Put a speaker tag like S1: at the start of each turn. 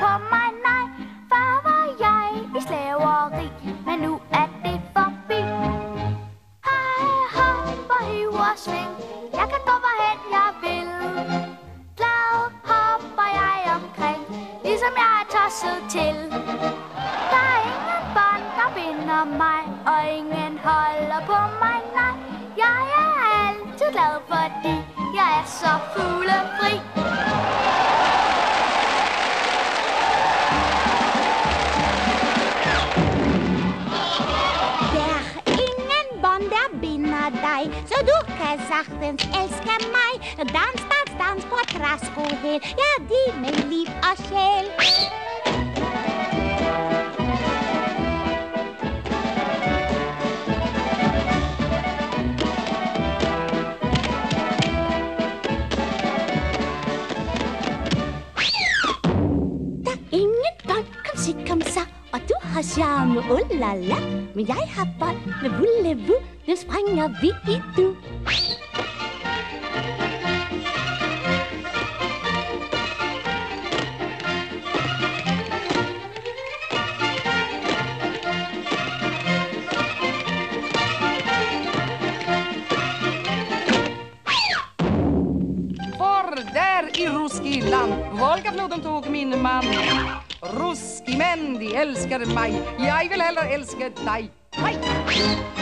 S1: på mig, nej. Før var jeg i slaveri Men nu er det forbi. Hej, hopper, hiver, sving. Jeg kan gå hvorhen jeg vil. Glad hopper jeg omkring Ligesom jeg er tosset til. Der er ingen bånd, der binder mig Og ingen holder på mig, nej. Jeg er altid glad, fordi jeg er så fuglefri.
S2: Dig, så du kan sagtens elske mig. Dans, dans, dans på træskohæl, jeg er din med liv og sjæl. Har charme, oh la la. Men jeg har bold med vulle nu springer vi i du.
S3: For där i Roskilland Volgafloden tog min man Roskimän, de elsker mig Jeg vil heller elske dig Hej!